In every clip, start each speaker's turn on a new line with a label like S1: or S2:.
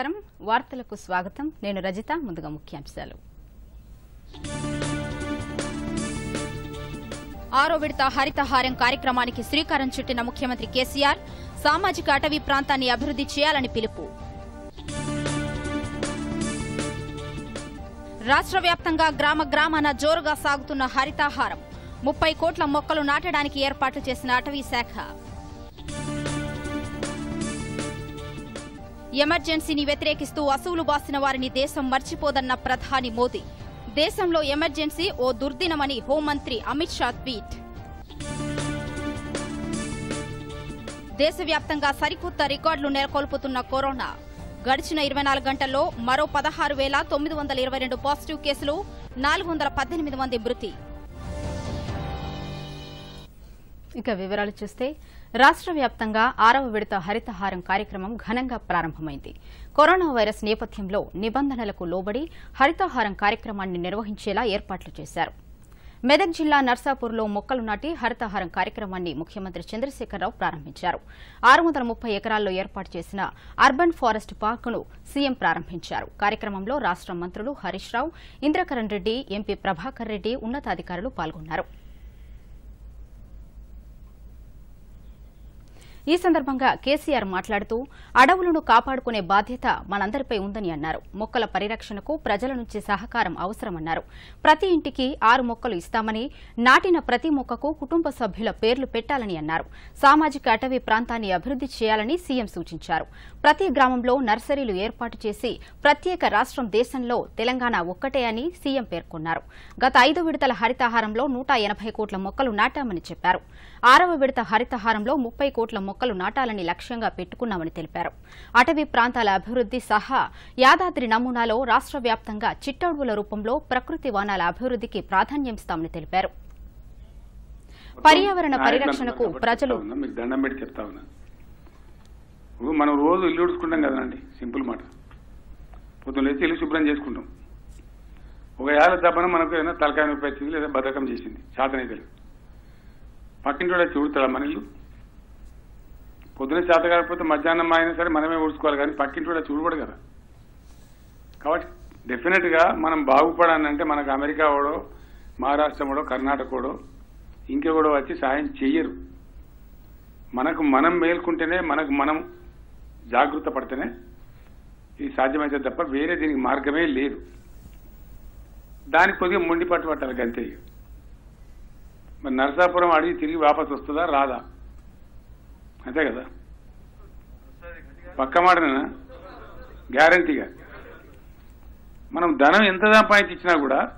S1: నమస్కారం. వార్తలకు స్వాగతం. నేను రజిత. ముందుగా ముఖ్యాంశాలు. ఆరో విడత హరితహారం కార్యక్రమానికి శ్రీకారం చుట్టిన ముఖ్యమంత్రి కేసీఆర్ సామాజిక అటవీ ప్రాంతాన్ని అభివృద్ది చేయాలని పిలుపు. రాష్ట్ర వ్యాప్తంగా గ్రామ గ్రామాన జోరుగా సాగుతున్న హరితాహారం ముప్పై కోట్ల మొక్కలు నాటడానికి ఏర్పాట్లు చేసిన అటవీ శాఖ. ఎమర్జెన్సీని వ్యతిరేకిస్తూ అసువులు బాసిన వారిని దేశం మర్చిపోదన్న ప్రధాని మోదీ. దేశంలో ఎమర్జెన్సీ ఓ దుర్దినమని హోంమంత్రి అమిత్ షా ట్వీట్. దేశవ్యాప్తంగా సరికొత్త రికార్డులు నెలకొల్పుతున్న కరోనా. గడిచిన ఇరవై నాలుగు గంటల్లో మరో పదహారు వేల తొమ్మిది వందల ఇరవై రెండు పాజిటివ్ కేసులు నాలుగు వందల పద్దెనిమిది మంది మృతి. ఇక వివరాలు చూస్తే రాష్ట్ర వ్యాప్తంగా ఆరవ విడత హరితహారం కార్యక్రమం ఘనంగా ప్రారంభమైంది. కరోనా వైరస్ నేపథ్యంలో నిబంధనలకు లోబడి హరితహారం కార్యక్రమాన్ని నిర్వహించేలా ఏర్పాట్లు చేశారు. మెదక్ జిల్లా నర్సాపూర్లో మొక్కలు నాటి హరితహారం కార్యక్రమాన్ని ముఖ్యమంత్రి చంద్రశేఖరరావు ప్రారంభించారు. ఆరు వందల ముప్పై ఎకరాల్లో ఏర్పాటు చేసిన అర్బన్ ఫారెస్ట్ పార్కును సీఎం ప్రారంభించారు. కార్యక్రమంలో రాష్ట మంత్రులు హరీష్ రావు ఇంద్రకరణ్ రెడ్డి ఎంపీ ప్రభాకర్ రెడ్డి ఉన్నతాధికారులు పాల్గొన్నారు. ఈ సందర్భంగా కేసీఆర్ మాట్లాడుతూ అడవులను కాపాడుకునే బాధ్యత మనందరిపై ఉందని అన్నారు. మొక్కల పరిరక్షణకు ప్రజల నుంచి సహకారం అవసరమన్నారు. ప్రతి ఇంటికి ఆరు మొక్కలు ఇస్తామని నాటిన ప్రతి మొక్కకు కుటుంబ సభ్యుల పేర్లు పెట్టాలని అన్నారు. సామాజిక అటవీ ప్రాంతాన్ని అభివృద్ది చేయాలని సీఎం సూచించారు. ప్రతి గ్రామంలో నర్సరీలు ఏర్పాటు చేసి ప్రత్యేక రాష్ట్రం దేశంలో తెలంగాణ ఒక్కటే అని సీఎం పేర్కొన్నారు. గత ఐదు విడతల హరితహారంలో నూట ఎనభై కోట్ల మొక్కలు నాటామని చెప్పారు. ఆరవ విడత హరితహారంలో ముప్పై కోట్ల మొక్కలు నాటాలని లక్ష్యంగా పెట్టుకున్నామని తెలిపారు. అటవీ ప్రాంతాల అభివృద్ది సహా యాదాద్రి నమూనాలో రాష్ట్ర వ్యాప్తంగా చిట్టడువుల రూపంలో ప్రకృతి వనాల అభివృద్దికి ప్రాధాన్యమిస్తామని తెలిపారు. పర్యావరణ పరిరక్షణకు ప్రజలు
S2: దండం పెట్టి చెప్తా ఉన్నా. ఇప్పుడు మనం రోజు ఇల్లు ఉడుచుకుంటాం కదండి సింపుల్ మాట. పొద్దున్న లేచి ఇల్లు శుభ్రం చేసుకుంటాం. ఒక ఏళ్ళ దెబ్బన మనకు ఏదైనా తలకాయ నొప్పి వచ్చింది లేదా బద్ధకం చేసింది చేతనైతే లేదు పక్కింటి వాడే వచ్చి మన ఇల్లు పొద్దున చేత కాకపోతే మధ్యాహ్నం అయినా సరే మనమే ఊడ్చుకోవాలి కానీ పక్కింటి వాడు వచ్చి కదా. కాబట్టి డెఫినెట్గా మనం బాగుపడాలంటే మనకు అమెరికా వాడో మహారాష్ట్ర వాడో కర్ణాటక వాడో ఇంకెవడో వచ్చి సాయం చెయ్యరు. మనకు మనం మేల్కుంటేనే మనకు మనం జాగృత పడితేనే ఇది సాధ్యమైతే తప్ప వేరే దీనికి మార్గమే లేదు. దానికి కొద్దిగా మొండి పట్టు పట్టాలి అంతే మరి నరసాపురం అడిగి తిరిగి వాపస్ వస్తుందా? రాదా. అంతే కదా. పక్క మాటనేనా? గ్యారంటీగా. మనం ధనం ఎంత సంపాదించినా కూడా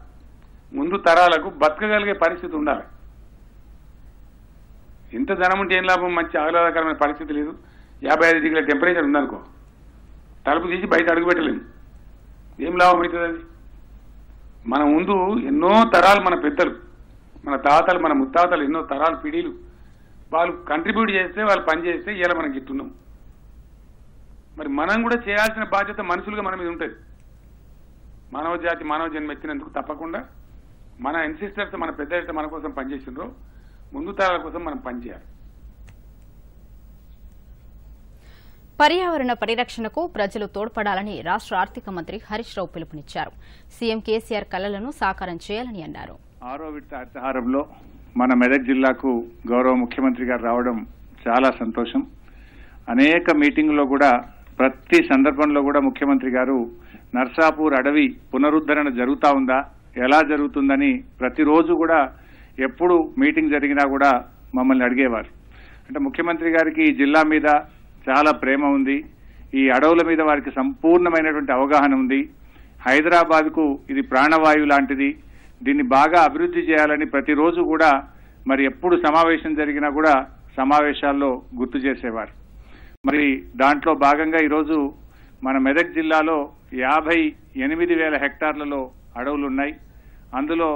S2: ముందు తరాలకు బతకగలిగే పరిస్థితి ఉండాలి. ఎంత ధనం ఉంటే ఏం లాభం? మంచి ఆహ్లాదకరమైన పరిస్థితి లేదు. యాభై ఐదు డిగ్రీల టెంపరేచర్ ఉందనుకో. తలుపు తీసి బయట అడుగుపెట్టలేము ఏం లాభం అవుతుంది అది? మన ముందు ఎన్నో తరాలు మన పెద్దలు. మన తాతలు మన ముత్తాతలు ఎన్నో తరాలు పిడీలు వాళ్ళు కంట్రిబ్యూట్ చేస్తే వాళ్ళు పనిచేస్తే ఇలా మనం గిట్టున్నాం. మరి మనం కూడా చేయాల్సిన బాధ్యత మనుషులుగా మన మీద ఉంటుంది. మానవ జాతి మానవ జన్మ ఎత్తినందుకు తప్పకుండా మన ఎన్సిస్టర్స్ మన పెద్ద మన కోసం పనిచేసిండ్రో ముందు తరాల కోసం మనం పనిచేయాలి.
S1: పర్యావరణ పరిరక్షణకు ప్రజలు తోడ్పడాలని రాష్ట్ర ఆర్థిక మంత్రి హరీష్ రావు పిలుపునిచ్చారు. సీఎం కేసీఆర్ కలలను సాకారం చేయాలని అన్నారు.
S3: ఆరో విడత హరితహారంలో మన మెదక్ జిల్లాకు గౌరవ ముఖ్యమంత్రి గారు రావడం చాలా సంతోషం. అనేక మీటింగుల్లో కూడా ప్రతి సందర్భంలో కూడా ముఖ్యమంత్రి గారు నర్సాపూర్ అడవి పునరుద్ధరణ జరుగుతా ఉందా ఎలా జరుగుతుందని ప్రతిరోజు కూడా ఎప్పుడు మీటింగ్ జరిగినా కూడా మమ్మల్ని అడిగేవారు. అంటే ముఖ్యమంత్రి గారికి ఈ జిల్లా మీద చాలా ప్రేమ ఉంది. ఈ అడవుల మీద వారికి సంపూర్ణమైనటువంటి అవగాహన ఉంది. హైదరాబాద్కు ఇది ప్రాణవాయువు లాంటిది. దీన్ని బాగా అభివృద్ధి చేయాలని ప్రతిరోజు కూడా మరి ఎప్పుడు సమావేశం జరిగినా కూడా సమావేశాల్లో గుర్తు చేసేవారు. మరి దాంట్లో భాగంగా ఈరోజు మన మెదక్ జిల్లాలో యాభై ఎనిమిది వేల హెక్టార్లలో అడవులు ఉన్నాయి అందులో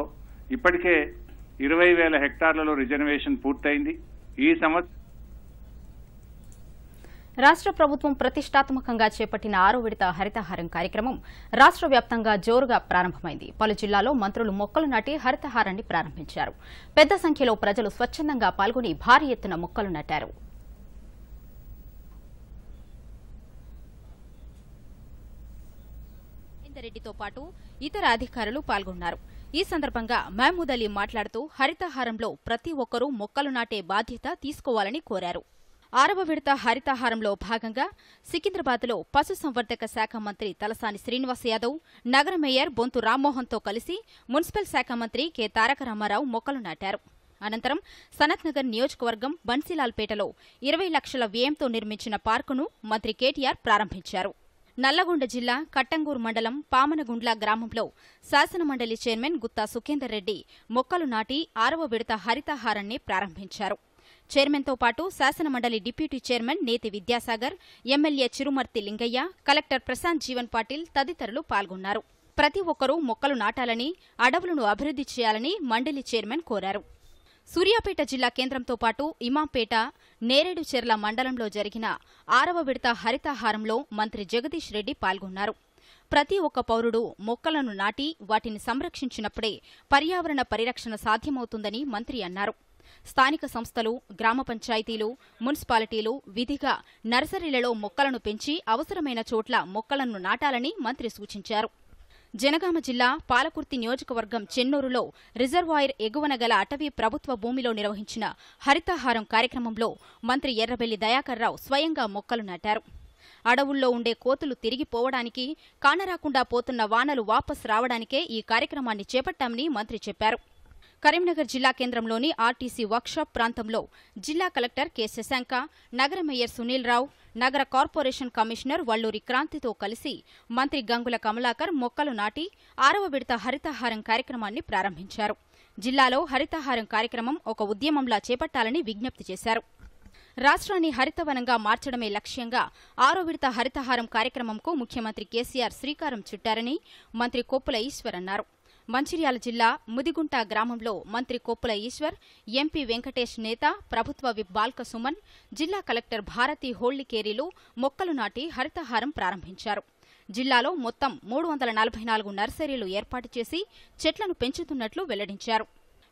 S3: ఇప్పటికే ఇరవై వేల హెక్టార్లలో రిజర్వేషన్ పూర్తయింది. ఈ సంవత్సరం
S1: రాష్ట్ర ప్రభుత్వం ప్రతిష్టాత్మకంగా చేపట్టిన ఆరో విడత హరితహారం కార్యక్రమం రాష్ట్ర వ్యాప్తంగా జోరుగా ప్రారంభమైంది. పలు జిల్లాలో మంత్రులు మొక్కలు నాటి హరితహారాన్ని ప్రారంభించారు. పెద్ద సంఖ్యలో ప్రజలు స్వచ్ఛందంగా పాల్గొని భారీ ఎత్తున మొక్కలు నాటారు. రెడ్డితో పాటు ఇతర అధికారులు పాల్గొన్నారు. ఈ సందర్భంగా మహమూద్ అలీ మాట్లాడుతూ హరితహారంలో ప్రతి ఒక్కరూ మొక్కలు నాటే బాధ్యత తీసుకోవాలని కోరారు. ఆరవ విడత హరితహారంలో భాగంగా సికింద్రాబాద్లో పశుసంవర్ధక శాఖ మంత్రి తలసాని శ్రీనివాస్ యాదవ్ నగర మేయర్ బొంతు రామ్మోహన్తో కలిసి మున్సిపల్ శాఖ మంత్రి కె. తారక రామారావు మొక్కలు నాటారు. అనంతరం సనత్నగర్ నియోజకవర్గం బన్సీలాల్పేటలో ఇరవై లక్షల వ్యయంతో నిర్మించిన పార్కును మంత్రి కేటీఆర్ ప్రారంభించారు. నల్లగొండ జిల్లా కట్టంగూరు మండలం పామనగుండ్ల గ్రామంలో శాసనమండలి చైర్మన్ గుత్తా సుఖేందర్ రెడ్డి మొక్కలు నాటి ఆరవ విడత హరితహారాన్ని ప్రారంభించారు. చైర్మన్తో పాటు శాసనమండలి deputy chairman Neti Vidyasagar MLA Chirumarthi Lingaiah collector Prashant Jeevan Patil తదితరులు పాల్గొన్నారు. ప్రతి ఒక్కరూ మొక్కలు నాటాలని అడవులను అభివృద్ధి చేయాలని మండలి చైర్మన్ కోరారు. సూర్యాపేట జిల్లా కేంద్రంతో పాటు ఇమాంపేట నేరేడుచెర్ల మండలంలో జరిగిన ఆరవ విడత హరితహారంలో మంత్రి జగదీష్ రెడ్డి పాల్గొన్నారు. ప్రతి ఒక్క పౌరుడు మొక్కలను నాటి వాటిని సంరక్షించినప్పుడే పర్యావరణ పరిరక్షణ సాధ్యమవుతుందని మంత్రి అన్నారు. స్థానిక సంస్థలు గ్రామ పంచాయతీలు మున్సిపాలిటీలు విధిగా నర్సరీలలో మొక్కలను పెంచి అవసరమైన చోట్ల మొక్కలను నాటాలని మంత్రి సూచించారు. జనగామ జిల్లా పాలకుర్తి నియోజకవర్గం చెన్నూరులో రిజర్వాయర్ ఎగువన గల అటవీ ప్రభుత్వ భూమిలో నిర్వహించిన హరితహారం కార్యక్రమంలో మంత్రి ఎర్రబెల్లి దయాకర్రావు స్వయంగా మొక్కలు నాటారు. అడవుల్లో ఉండే కోతులు తిరిగిపోవడానికి కానరాకుండా పోతున్న వానలు వాపస్ రావడానికే ఈ కార్యక్రమాన్ని చేపట్టామని మంత్రి చెప్పారు. కరీంనగర్ జిల్లా కేంద్రంలోని ఆర్టీసీ వర్క్షాప్ ప్రాంతంలో జిల్లా కలెక్టర్ కె శశాంక నగర మేయర్ సునీల్ రావు నగర కార్పొరేషన్ కమిషనర్ వల్లూరి క్రాంతితో కలిసి మంత్రి గంగుల కమలాకర్ మొక్కలు నాటి ఆరవ విడత హరితహారం కార్యక్రమాన్ని ప్రారంభించారు. జిల్లాలో హరితహారం కార్యక్రమం ఒక ఉద్యమంలా చేపట్టాలని విజ్ఞప్తి చేశారు. రాష్ట్రాన్ని హరితవనంగా మార్చడమే లక్ష్యంగా ఆరో విడత హరితహారం కార్యక్రమంకు ముఖ్యమంత్రి కేసీఆర్ శ్రీకారం చుట్టారని మంత్రి కొప్పుల ఈశ్వర్ అన్నారు. మంచిర్యాల జిల్లా ముదిగుంట గ్రామంలో మంత్రి కొప్పుల ఈశ్వర్ ఎంపీ వెంకటేష్ నేత ప్రభుత్వ విప్ బాల్క సుమన్ జిల్లా కలెక్టర్ భారతి హోళ్ళికేరీలు మొక్కలు నాటి హరితహారం ప్రారంభించారు. జిల్లాలో మొత్తం మూడు వందల నలభై నాలుగు నర్సరీలు ఏర్పాటు చేసి చెట్లను పెంచుతున్నట్లు వెల్లడించారు.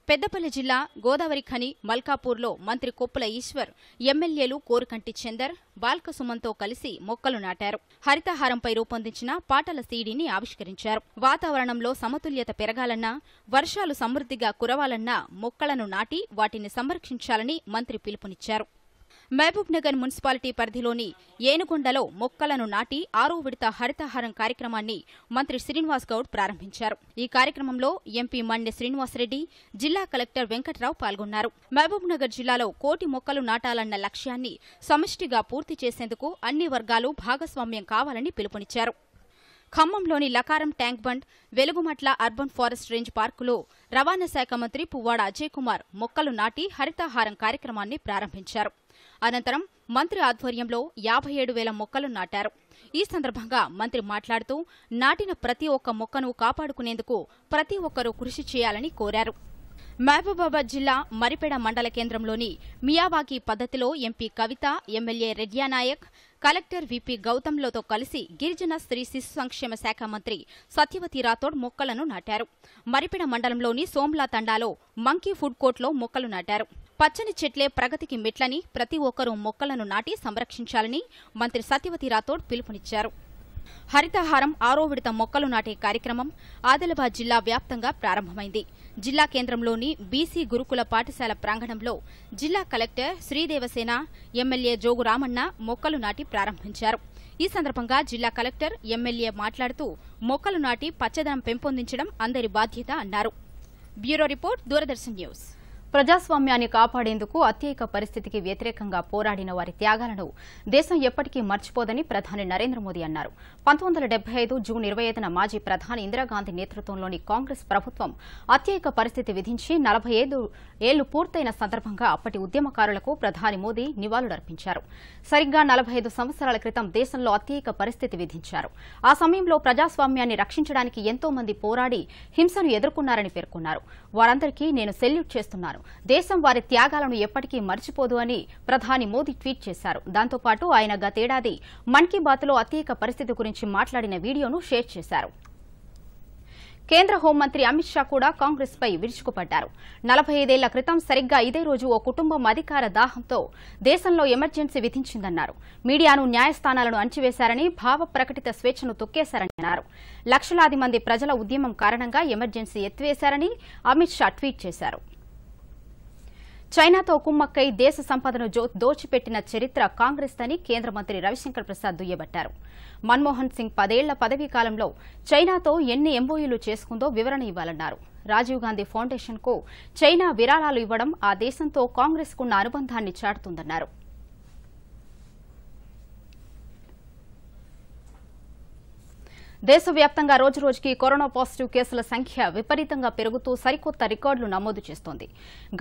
S1: పెద్దపల్లి జిల్లా గోదావరి ఖని మల్కాపూర్లో మంత్రి కొప్పుల ఈశ్వర్ ఎమ్మెల్యేలు కోరుకంటి చందర్ బాల్క సుమన్తో కలిసి మొక్కలు నాటారు. హరితహారంపై రూపొందించిన పాటల సీడీని ఆవిష్కరించారు. వాతావరణంలో సమతుల్యత పెరగాలన్నా వర్షాలు సమృద్ధిగా కురవాలన్నా మొక్కలను నాటి వాటిని సంరక్షించాలని మంత్రి పిలుపునిచ్చారు. మహబూబ్నగర్ మున్సిపాలిటీ పరిధిలోని ఏనుగొండలో మొక్కలను నాటి ఆరో విడత హరితహారం కార్యక్రమాన్ని మంత్రి శ్రీనివాస్ గౌడ్ ప్రారంభించారు. ఈ కార్యక్రమంలో ఎంపీ మండె శ్రీనివాసరెడ్డి జిల్లా కలెక్టర్ వెంకట్రావు పాల్గొన్నారు. మహబూబ్నగర్ జిల్లాలో కోటి మొక్కలు నాటాలన్న లక్ష్యాన్ని సమష్టిగా పూర్తి చేసేందుకు అన్ని వర్గాలు భాగస్వామ్యం కావాలని పిలుపునిచ్చారు. ఖమ్మంలోని Lakaram tank bund Velugumatla urban forest range పార్కులో రవాణా శాఖ మంత్రి పువ్వాడ అజయ్ కుమార్ మొక్కలు నాటి హరితహారం కార్యక్రమాన్ని ప్రారంభించారు. అనంతరం మంత్రి ఆధ్వర్యంలో యాభై ఏడు వేల మొక్కలు నాటారు. ఈ సందర్భంగా మంత్రి మాట్లాడుతూ నాటిన ప్రతి ఒక్క మొక్కను కాపాడుకునేందుకు ప్రతి ఒక్కరూ కృషి చేయాలని కోరారు. మహబూబాబాద్ జిల్లా మరిపెడ మండల కేంద్రంలోని మియావాకి పద్ధతిలో MP Kavitha MLA Redya Naik collector V P గౌతమ్లతో కలిసి గిరిజన స్త్రీ శిశు సంక్షేమ శాఖ మంత్రి సత్యవతి రాథోడ్ మొక్కలను నాటారు. మరిపెడ మండలంలోని సోమ్లా తండాలో మంకీ ఫుడ్ కోర్ట్లో మొక్కలు నాటారు. పచ్చని చెట్లే ప్రగతికి మెట్లని ప్రతి ఒక్కరూ మొక్కలను నాటి సంరక్షించాలని మంత్రి సత్యవతి రాథోడ్ పిలుపునిచ్చారు. హరితహారం ఆరో విడత మొక్కలు నాటే కార్యక్రమం ఆదిలాబాద్ జిల్లా వ్యాప్తంగా ప్రారంభమైంది. జిల్లా కేంద్రంలోని బీసీ గురుకుల పాఠశాల ప్రాంగణంలో జిల్లా కలెక్టర్ శ్రీదేవసేన ఎమ్మెల్యే జోగు రామన్న మొక్కలు నాటి ప్రారంభించారు. ఈ సందర్భంగా జిల్లా కలెక్టర్ ఎమ్మెల్యే మాట్లాడుతూ మొక్కలు నాటి పచ్చదనం పెంపొందించడం అందరి బాధ్యత అన్నారు. Bureau report Doordarshan news.
S4: ప్రజాస్వామ్యాన్ని కాపాడేందుకు అత్యేక పరిస్థితికి వ్యతిరేకంగా పోరాడిన వారి త్యాగాలను దేశం ఎప్పటికీ మర్చిపోదని ప్రధాని నరేంద్ర మోదీ అన్నారు. పంతొమ్మిది వందల ఐదు జూన్ ఇరవై ఐదున మాజీ ప్రధాని ఇందిరాగాంధీ నేతృత్వంలోని కాంగ్రెస్ ప్రభుత్వం అత్యేక పరిస్థితి విధించి నలభై ఐదు ఏళ్ళు పూర్తయిన సందర్భంగా అప్పటి ఉద్యమకారులకు ప్రధాని మోదీ నివాళులర్పించారు. సరిగ్గా నలభై ఐదు సంవత్సరాల క్రితం దేశంలో అత్యేక పరిస్థితి విధించారు. ఆ సమయంలో ప్రజాస్వామ్యాన్ని రక్షించడానికి ఎంతో మంది పోరాడి హింసను ఎదుర్కొన్నారని పేర్కొన్నారు. వారందరికీ నేను సెల్యూట్ చేస్తున్నాను. దేశం వారి త్యాగాలను ఎప్పటికీ మర్చిపోదు అని ప్రధాని మోదీ ట్వీట్ చేశారు. దాంతోపాటు ఆయన గతేడాది మన్ కీ బాత్లో అత్యేక పరిస్థితి గురించి మాట్లాడిన వీడియోను షేర్ చేశారు.
S1: కేంద్ర హోంమంత్రి అమిత్ షా కూడా కాంగ్రెస్ పై విరుచుకుపడ్డారు. నలభై ఐదేళ్ళ క్రితం సరిగ్గా ఇదే రోజు ఓ కుటుంబం అధికార దాహంతో దేశంలో ఎమర్జెన్సీ విధించిందన్నారు. మీడియాను న్యాయస్థానాలను అంచివేశారని భావ ప్రకటిత స్వేచ్ఛను తొక్కేశారని అన్నారు లక్షలాది మంది ప్రజల ఉద్యమం కారణంగా ఎమర్జెన్సీ ఎత్తివేశారని అమిత్ షా ట్వీట్ చేశారు. చైనాతో కుమ్మక్కై దేశ సంపదను జో- దోచిపెట్టిన చరిత్ర కాంగ్రెస్ అని కేంద్ర మంత్రి రవిశంకర్ ప్రసాద్ దుయ్యబట్టారు. మన్మోహన్ సింగ్ పదేళ్ళ పదవీ కాలంలో చైనాతో ఎన్ని ఎంఓయూలు చేసుకుందో వివరణ ఇవ్వాలన్నారు. రాజీవ్ గాంధీ ఫౌండేషన్కు చైనా విరాళాలు ఇవ్వడం ఆ దేశంతో కాంగ్రెస్కున్న అనుబంధాన్ని చాటుతుందన్నారు. దేశవ్యాప్తంగా రోజురోజుకి కరోనా పాజిటివ్ కేసుల సంఖ్య విపరీతంగా పెరుగుతూ సరికొత్త రికార్డులు నమోదు చేస్తోంది.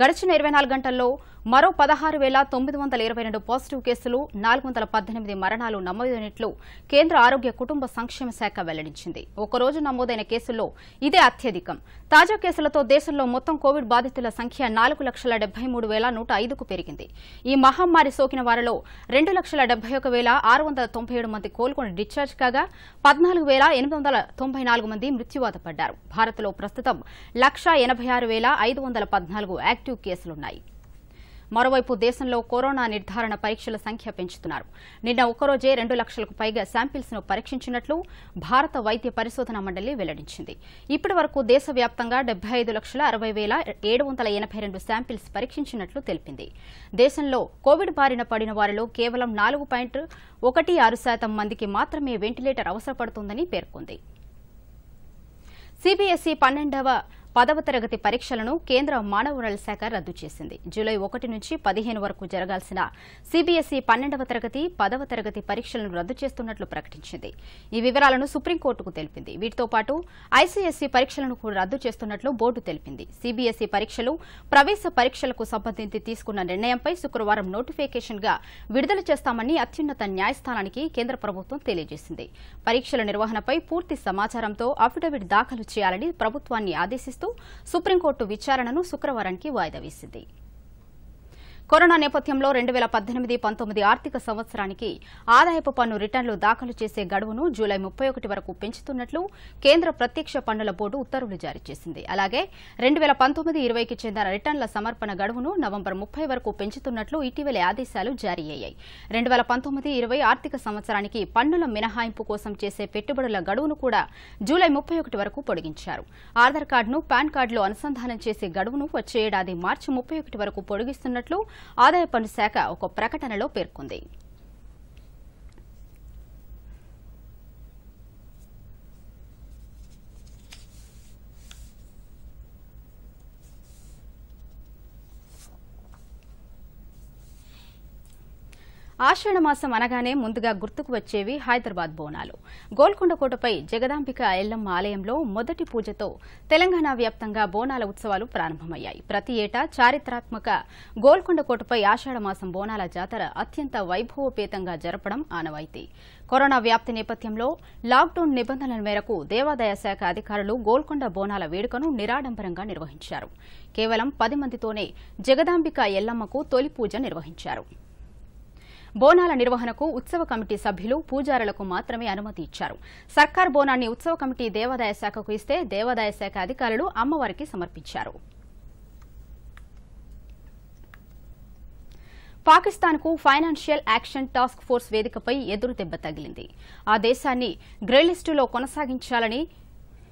S1: గడిచిన ఇరవై నాలుగు గంటల్లో మరో పదహారు వేల తొమ్మిది వందల ఇరవై రెండు పాజిటివ్ కేసులు నాలుగు వందల పద్దెనిమిది మరణాలు నమోదైనట్లు కేంద్ర ఆరోగ్య కుటుంబ సంక్షేమ శాఖ వెల్లడించింది. ఒకరోజు నమోదైన కేసుల్లో ఇదే అత్యధికం. తాజా కేసులతో దేశంలో మొత్తం కోవిడ్ బాధితుల సంఖ్య నాలుగు లక్షల డెబ్బై మూడు వేల నూట ఐదుకు పెరిగింది. ఈ మహమ్మారి సోకిన వారిలో రెండు లక్షల డెబ్బై ఒక వేల ఆరు వందల తొంభై ఏడు మంది కోలుకొని డిశ్చార్జ్ కాగా పద్నాలుగు వేల ఎనిమిది వందల తొంభై నాలుగు మంది మృత్యువాత పడ్డారు. భారత్లో ప్రస్తుతం లక్షా ఎనభై ఆరు వేల ఐదు వందల పద్నాలుగు యాక్టివ్ కేసులున్నాయి. మరోవైపు దేశంలో కరోనా నిర్ధారణ పరీక్షల సంఖ్య పెంచుతున్నారు. నిన్న ఒక్కరోజే రెండు లక్షలకు పైగా శాంపిల్స్ను పరీక్షించినట్లు భారత వైద్య పరిశోధన మండలి వెల్లడించింది. ఇప్పటి వరకు దేశవ్యాప్తంగా డెబ్బై ఐదు లక్షల అరవై వేల ఏడు వందల ఎనభై రెండు శాంపిల్స్ పరీక్షించినట్లు తెలిపింది. దేశంలో కోవిడ్ బారిన పడిన వారిలో కేవలం నాలుగు పాయింట్ ఒకటి ఆరు శాతం మందికి మాత్రమే వెంటిలేటర్ అవసరపడుతుందని పేర్కొంది. సిబిఎస్ఈ పన్నెండవ పదవ తరగతి పరీక్షలను కేంద్ర మానవ వనరుల శాఖ రద్దు చేసింది. జూలై ఒకటి నుంచి పదిహేను వరకు జరగాల్సిన సిబిఎస్ఈ పన్నెండవ తరగతి పదవ తరగతి పరీక్షలను రద్దు చేస్తున్నట్లు ప్రకటించింది. ఈ వివరాలను సుప్రీంకోర్టుకు తెలిపింది. వీటితో పాటు ఐసీఎస్ఈ పరీక్షలను కూడా రద్దు చేస్తున్నట్లు బోర్డు తెలిపింది. సిబిఎస్ఈ పరీక్షలు ప్రవేశ పరీక్షలకు సంబంధించి తీసుకున్న నిర్ణయంపై శుక్రవారం నోటిఫికేషన్గా విడుదల చేస్తామని అత్యున్నత న్యాయస్థానానికి కేంద్ర ప్రభుత్వం తెలియజేసింది. పరీక్షల నిర్వహణపై పూర్తి సమాచారంతో అఫిడవిట్ దాఖలు చేయాలని ప్రభుత్వాన్ని ఆదేశిస్తూ సుప్రీంకోర్టు విచారణను శుక్రవారానికి వాయిదా వేసింది. కరోనా నేపథ్యంలో రెండు వేల పద్దెనిమిది పంతొమ్మిది ఆర్థిక సంవత్సరానికి ఆదాయపు పన్ను రిటర్నులు దాఖలు చేసే గడువును జూలై ముప్పై ఒకటి వరకు పెంచుతున్నట్లు కేంద్ర ప్రత్యక్ష పన్నుల బోర్డు ఉత్తర్వులు జారీ చేసింది. అలాగే రెండు వేల పంతొమ్మిది ఇరవైకి చెందిన రిటర్నుల సమర్పణ గడువును నవంబర్ ముప్పై వరకు పెంచుతున్నట్లు ఇటీవలే ఆదేశాలు జారీ అయ్యాయి. రెండు వేల పంతొమ్మిది ఇరవై ఆర్థిక సంవత్సరానికి పన్నుల మినహాయింపు కోసం చేసే పెట్టుబడుల గడువును కూడా జూలై ముప్పై ఒకటి వరకు పొడిగించారు. ఆధార్ కార్డును పాన్ కార్డులో అనుసంధానం చేసే గడువును వచ్చే ఏడాది మార్చి ముప్పై ఒకటి వరకు పొడిగిస్తున్నట్లు ఆదాయ పన్ను శాఖ ఒక ప్రకటనలో పేర్కొంది. ఆషాఢ మాసం అనగానే ముందుగా గుర్తుకు వచ్చేవి హైదరాబాద్ బోనాలు. గోల్కొండ కోటపై జగదాంబిక ఎల్లమ్మ ఆలయంలో మొదటి పూజతో తెలంగాణ వ్యాప్తంగా బోనాల ఉత్సవాలు ప్రారంభమయ్యాయి. ప్రతి ఏటా చారిత్రాత్మక గోల్కొండ కోటపై ఆషాఢ మాసం బోనాల జాతర అత్యంత వైభవపేతంగా జరపడం ఆనవాయితీ. కరోనా వ్యాప్తి నేపథ్యంలో లాక్డౌన్ నిబంధనల మేరకు దేవాదాయ శాఖ అధికారులు గోల్కొండ బోనాల వేడుకను నిరాడంబరంగా నిర్వహించారు. కేవలం పది మందితోనే జగదాంబిక ఎల్లమ్మకు తొలి పూజ నిర్వహించారు. బోనాల నిర్వహణకు ఉత్సవ కమిటీ సభ్యులు పూజారులకు మాత్రమే అనుమతి ఇచ్చారు. సర్కార్ బోనాన్ని ఉత్సవ కమిటీ దేవాదాయ శాఖకు ఇస్తే దేవాదాయ శాఖ అధికారులు అమ్మవారికి సమర్పించారు. పాకిస్తాన్కు ఫైనాన్షియల్ యాక్షన్ టాస్క్ ఫోర్స్ వేదికపై ఎదురు దెబ్బ తగిలింది. ఆ దేశాన్ని గ్రే లిస్టులో కొనసాగించాలని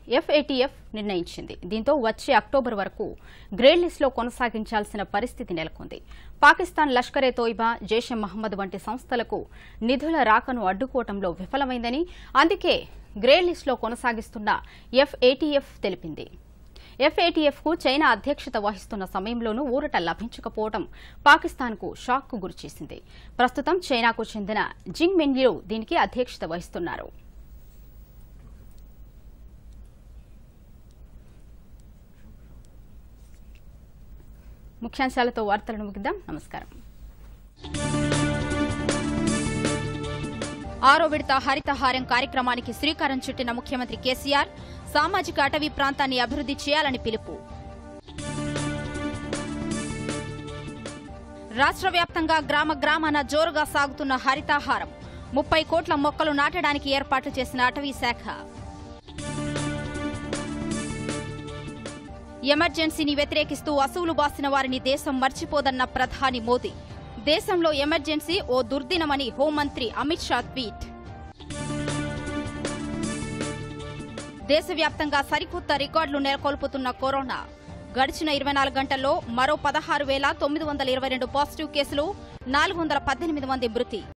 S1: ఎఫ్ఏటీఎఫ్ నిర్ణయించింది. దీంతో వచ్చే అక్టోబర్ వరకు గ్రేడ్ లిస్టులో కొనసాగించాల్సిన పరిస్థితి నెలకొంది. పాకిస్తాన్ లష్కరే తోయిబా జైషే మహమ్మద్ వంటి సంస్థలకు నిధుల రాకను అడ్డుకోవడంలో విఫలమైందని అందుకే గ్రే లిస్టులో కొనసాగిస్తున్న ఎఫ్ఏటీఎఫ్ తెలిపింది. ఎఫ్ఏటీఎఫ్కు చైనా అధ్యక్షత వహిస్తున్న సమయంలోనూ ఊరట లభించకపోవడం పాకిస్తాన్కు షాక్కు గురిచేసింది. ప్రస్తుతం చైనాకు చెందిన జింగ్ మెన్యూ దీనికి అధ్యక్షత వహిస్తున్నారు. ముఖ్యాంశాలతో వార్తలను ముగిద్దాం. నమస్కారం. ఆరో విడత హరితహారం కార్యక్రమానికి శ్రీకారం చుట్టిన ముఖ్యమంత్రి కేసీఆర్ సామాజిక అటవీ ప్రాంతాన్ని అభివృద్ది చేయాలని పిలుపు. రాష్ట్ర వ్యాప్తంగా గ్రామ గ్రామాన జోరుగా సాగుతున్న హరితాహారం ముప్పై కోట్ల మొక్కలు నాటడానికి ఏర్పాట్లు చేసిన అటవీ శాఖ. ఎమర్జెన్సీని వ్యతిరేకిస్తూ వసూలు బాసిన వారిని దేశం మర్చిపోదన్న ప్రధాని మోదీ. దేశంలో ఎమర్జెన్సీ ఓ దుర్దినమని హోంమంత్రి అమిత్ షా ట్వీట్. దేశవ్యాప్తంగా సరికొత్త రికార్డులు నెలకొల్పుతున్న కరోనా. గడిచిన ఇరవై నాలుగు గంటల్లో మరో పదహారు వేల తొమ్మిది వందల ఇరవై రెండు పాజిటివ్ కేసులు నాలుగు వందల పద్దెనిమిది మంది మృతి.